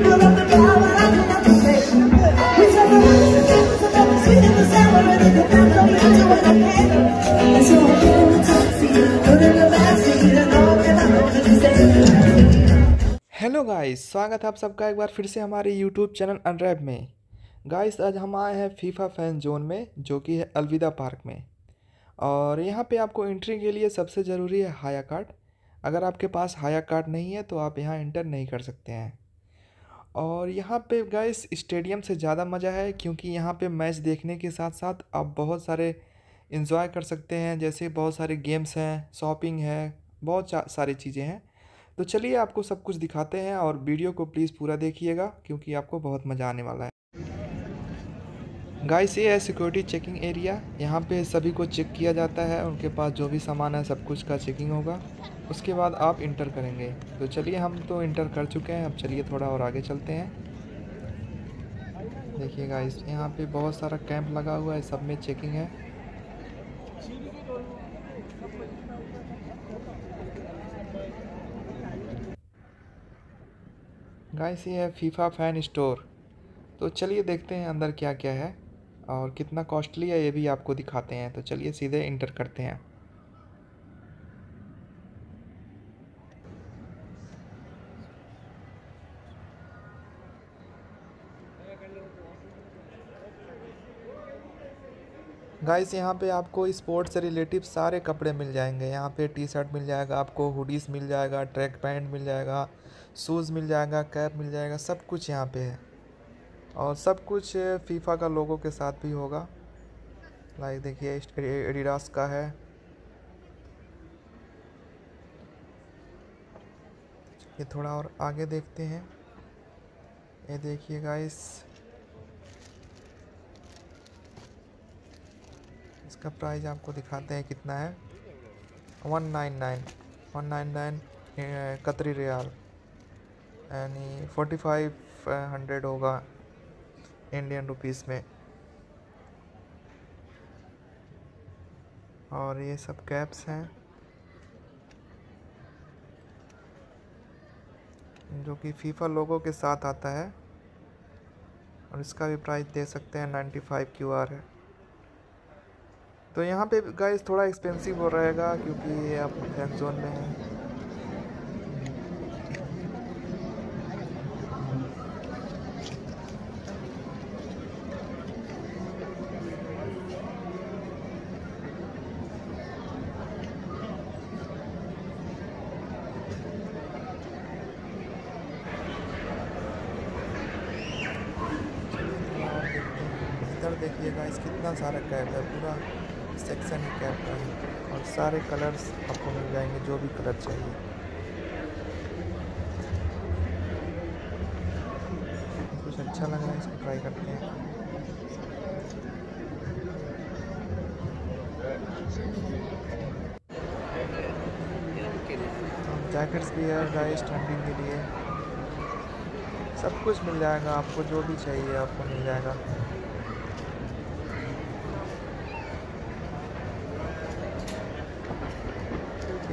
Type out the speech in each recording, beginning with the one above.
Hello guys स्वागत है आप सबका एक बार फिर से हमारे यूट्यूब चैनल अनरैप में। गाइस आज हम आए हैं फीफा फ़ैन जोन में, जो कि है अलविदा पार्क में। और यहाँ पे आपको एंट्री के लिए सबसे ज़रूरी है हाया कार्ड अगर आपके पास हाया कार्ड नहीं है तो आप यहाँ इंटर नहीं कर सकते हैं। और यहाँ पे गाइस स्टेडियम से ज़्यादा मज़ा है क्योंकि यहाँ पे मैच देखने के साथ साथ आप बहुत सारे इन्जॉय कर सकते हैं। जैसे बहुत सारे गेम्स हैं शॉपिंग है, बहुत सारी चीज़ें हैं। तो चलिए आपको सब कुछ दिखाते हैं और वीडियो को प्लीज़ पूरा देखिएगा क्योंकि आपको बहुत मज़ा आने वाला है। गाइस ये है सिक्योरिटी चेकिंग एरिया यहाँ पे सभी को चेक किया जाता है। उनके पास जो भी सामान है, सब कुछ का चेकिंग होगा। उसके बाद आप इंटर करेंगे। तो चलिए हम तो इंटर कर चुके हैं। अब चलिए थोड़ा और आगे चलते हैं। देखिए गाइस यहाँ पे बहुत सारा कैंप लगा हुआ है। सब में चेकिंग है। गाइस ये है फीफा फ़ैन स्टोर तो चलिए देखते हैं अंदर क्या क्या है और कितना कॉस्टली है ये भी आपको दिखाते हैं। तो चलिए सीधे इंटर करते हैं। गाइस यहाँ पे आपको स्पोर्ट्स से रिलेटिव सारे कपड़े मिल जाएँगे। यहाँ पे टी शर्ट मिल जाएगा, आपको हुडीस मिल जाएगा ट्रैक पैंट मिल जाएगा शूज़ मिल जाएगा कैप मिल जाएगा, सब कुछ यहाँ पे है। और सब कुछ फीफा का लोगों के साथ भी होगा। लाइक देखिए एडिडास का है। ये थोड़ा और आगे देखते हैं। ये देखिए गाइस इसका प्राइस आपको दिखाते हैं कितना है। One nine nine one nine nine Qatari riyal. यानी फोर्टी फाइव हंड्रेड होगा इंडियन रुपीस में। और ये सब कैप्स हैं, जो कि फीफा लोगों के साथ आता है। और इसका भी प्राइस दे सकते हैं नाइन्टी फाइव क्यू आर है। तो यहाँ पे गाइस थोड़ा एक्सपेंसिव हो रहेगा क्योंकि ये आप फ़ैन जोन में हैं। इधर देखिए गाइस कितना सारा कैप है, पूरा। सेक्शन ही कैप का है और सारे कलर्स आपको मिल जाएँगे, जो भी कलर चाहिए। कुछ अच्छा लग रहा है, इसको ट्राई करते हैं। जैकेट्स भी है गाइस ठंडी के लिए सब कुछ मिल जाएगा, आपको जो भी चाहिए आपको मिल जाएगा।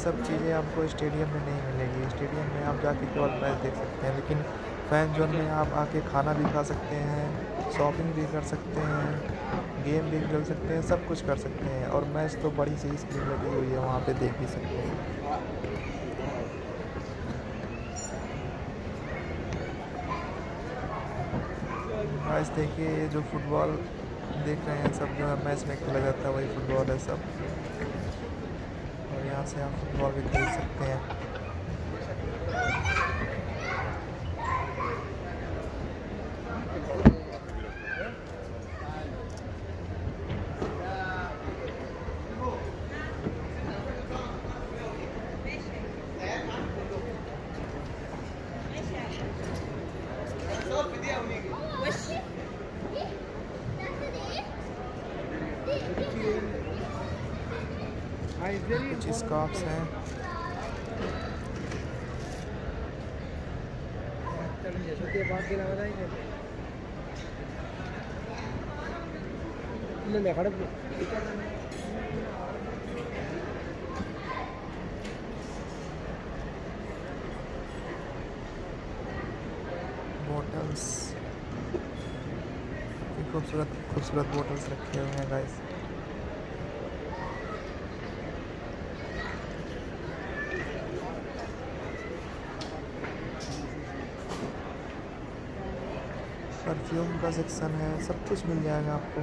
सब चीज़ें आपको स्टेडियम में नहीं मिलेगी। स्टेडियम में आप जाके केवल मैच देख सकते हैं, लेकिन फ़ैन जोन में आप आके खाना भी खा सकते हैं, शॉपिंग भी कर सकते हैं, गेम भी खेल सकते हैं, सब कुछ कर सकते हैं। और मैच तो बड़ी सी स्क्रीन लगी हुई है, वहाँ पे देख भी सकते हैं। आज देखिए, ये जो फुटबॉल देख रहे हैं सब जो है, मैच में खेला जाता है, वही फुटबॉल है सब। से आप फुटबॉल भी खेल सकते हैं कुछ स्कॉप्स हैं। बॉटल्स खूबसूरत खूबसूरत बॉटल्स रखे हुए हैं गाइस परफ्यूम का सेक्शन है सब कुछ मिल जाएगा आपको।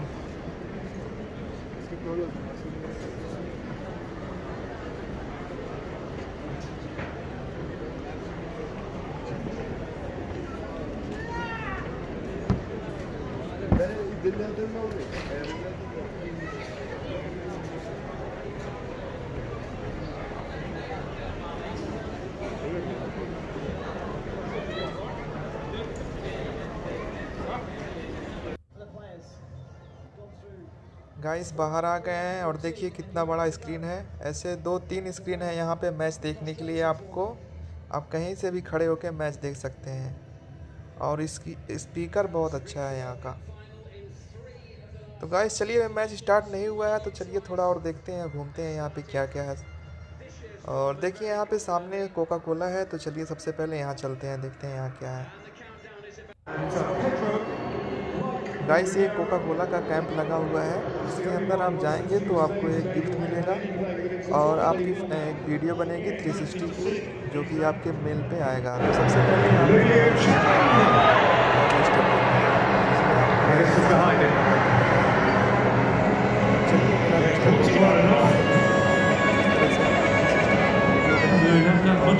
गाइस बाहर आ गए हैं और देखिए कितना बड़ा स्क्रीन है। ऐसे दो तीन स्क्रीन है यहाँ पे मैच देखने के लिए आपको। आप कहीं से भी खड़े होकर मैच देख सकते हैं। और इसकी स्पीकर बहुत अच्छा है यहाँ का। तो गाइस चलिए मैच स्टार्ट नहीं हुआ है तो चलिए थोड़ा और देखते हैं, घूमते हैं यहाँ पे क्या क्या है। और देखिए यहाँ पे सामने कोका कोला है तो चलिए सबसे पहले यहाँ चलते हैं, देखते हैं यहाँ क्या है। गाइस ये कोका कोला का कैंप लगा हुआ है इसके अंदर आप जाएँगे तो आपको एक गिफ्ट मिलेगा और आपकी एक वीडियो बनेगी 360 की जो कि आपके मेल पे आएगा तो सबसे पहले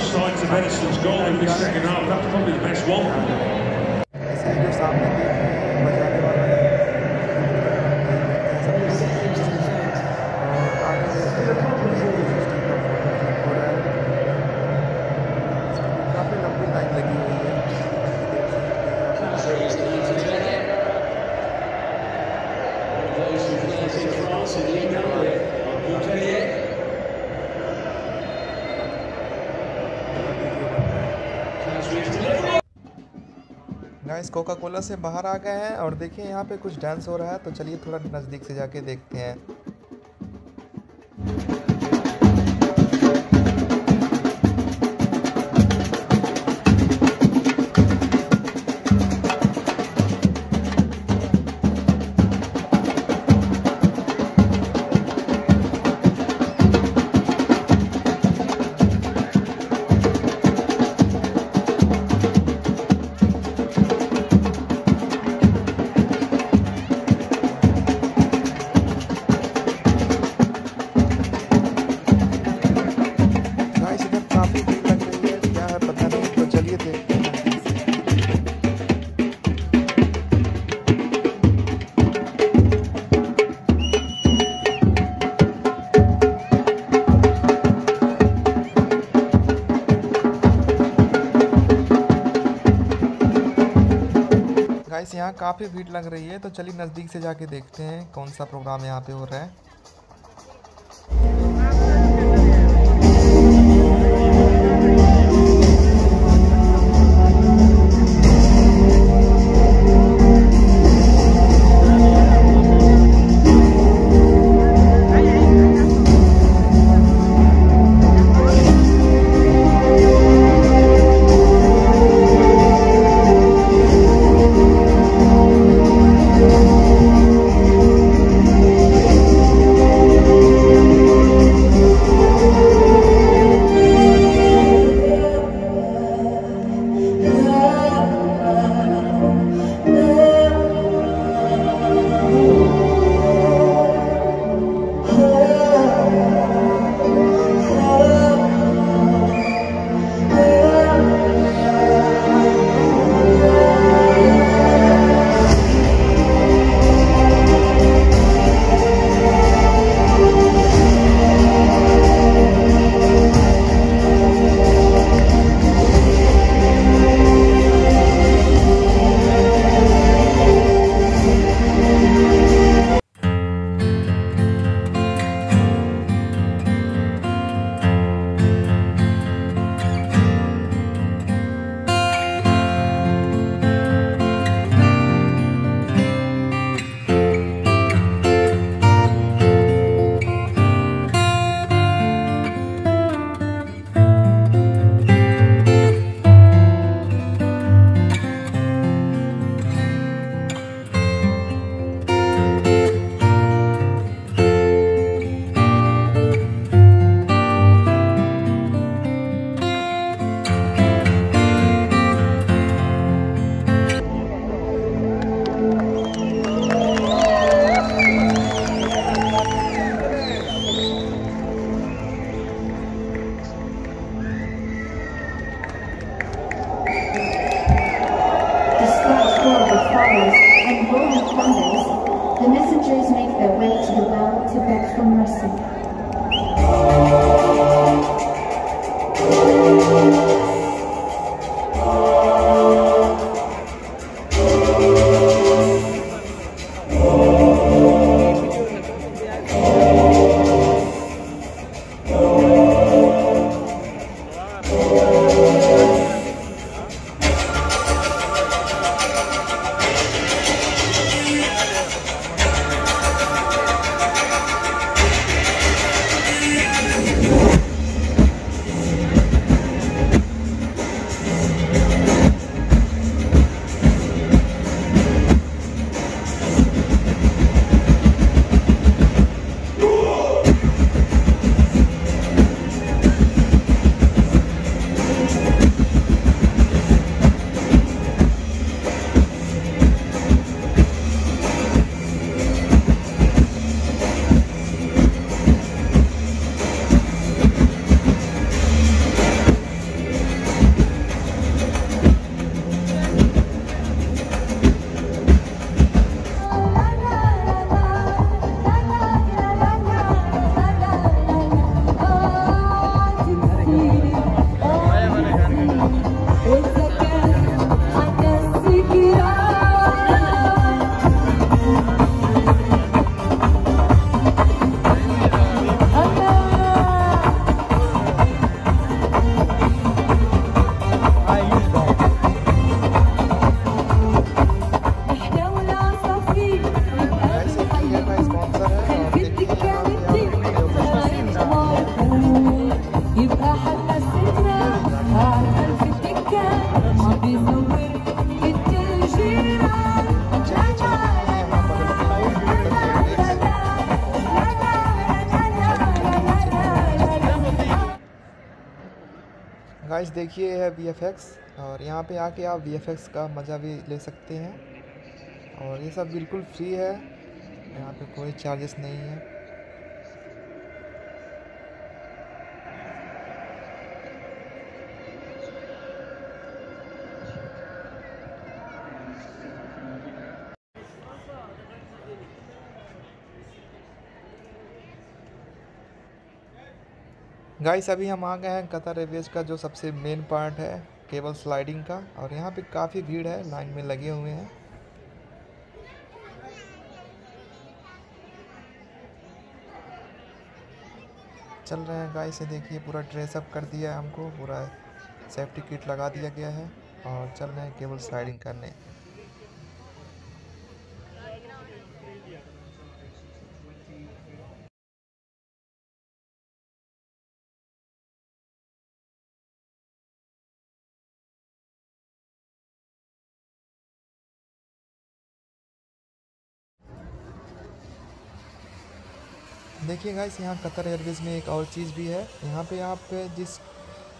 signs of Edison's goal in the second half. That's probably the best one. Guys Coca Cola से बाहर आ गए हैं और देखिए, यहाँ पे कुछ डांस हो रहा है तो चलिए थोड़ा नज़दीक से जाके देखते हैं। यहाँ काफ़ी भीड़ लग रही है तो चलिए नज़दीक से जाके देखते हैं कौन सा प्रोग्राम यहाँ पे हो रहा है। देखिए है वीएफएक्स और यहाँ पे आके आप वीएफएक्स का मज़ा भी ले सकते हैं। और ये सब बिल्कुल फ्री है। यहाँ पे कोई चार्जेस नहीं है। गाइस अभी हम आ गए हैं कतर एयरवेज का, जो सबसे मेन पार्ट है केबल स्लाइडिंग का, और यहाँ पे काफ़ी भीड़ है लाइन में लगे हुए हैं। चल रहे हैं गाइस ये देखिए, पूरा ड्रेसअप कर दिया है हमको, पूरा सेफ्टी किट लगा दिया गया है, और चल रहे हैं केबल स्लाइडिंग करने। देखिए गाइस यहाँ कतर एयरवेज़ में एक और चीज़ भी है। यहाँ पे आप जिस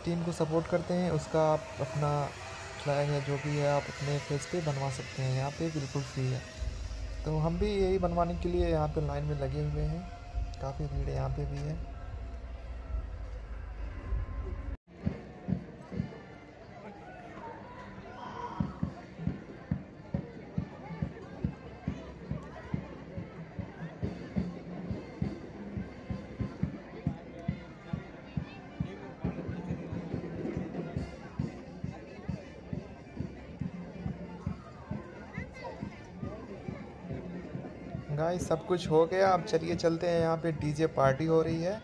टीम को सपोर्ट करते हैं, उसका आप अपना फ्लैग है जो भी है, आप अपने फेस पे बनवा सकते हैं। यहाँ पे बिल्कुल फ्री है। तो हम भी यही बनवाने के लिए यहाँ पे लाइन में लगे हुए हैं। काफ़ी भीड़ यहाँ पे भी है। गाइस, सब कुछ हो गया। अब चलिए चलते हैं। यहाँ पे डीजे पार्टी हो रही है।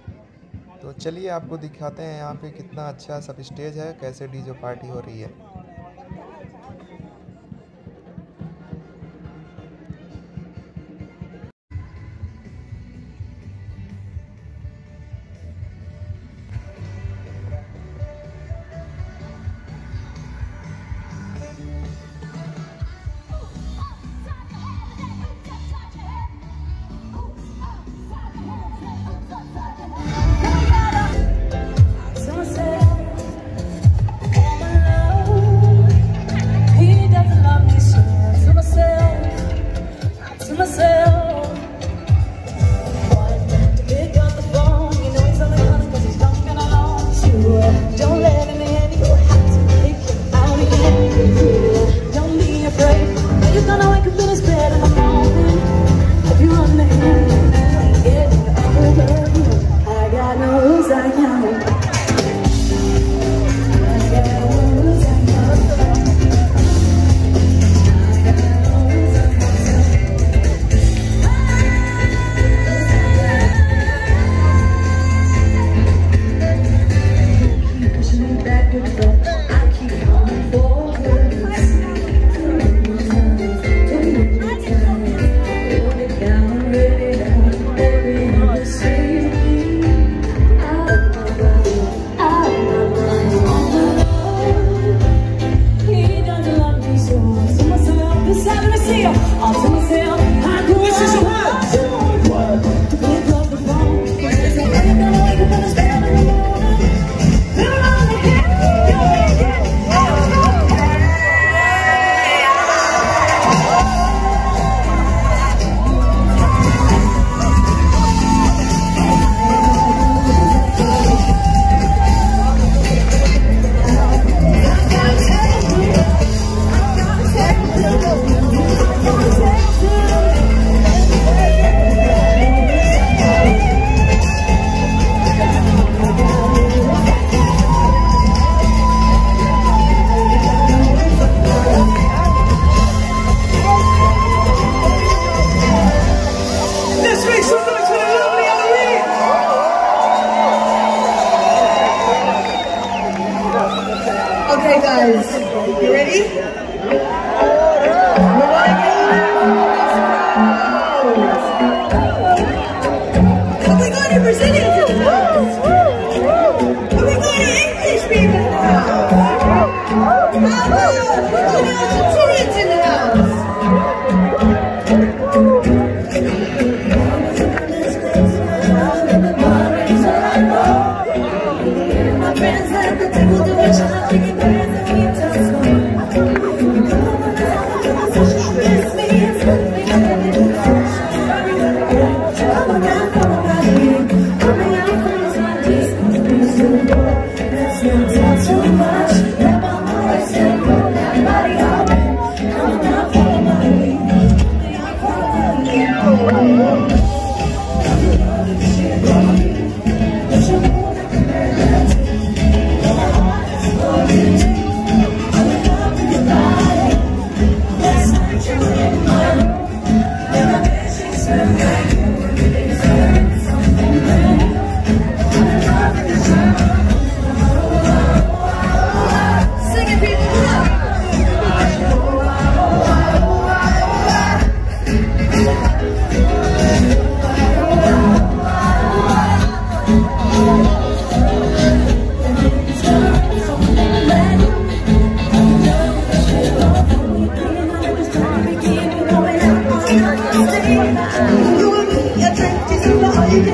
तो चलिए आपको दिखाते हैं यहाँ पे कितना अच्छा सब स्टेज है, कैसे डीजे पार्टी हो रही है।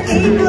Amen.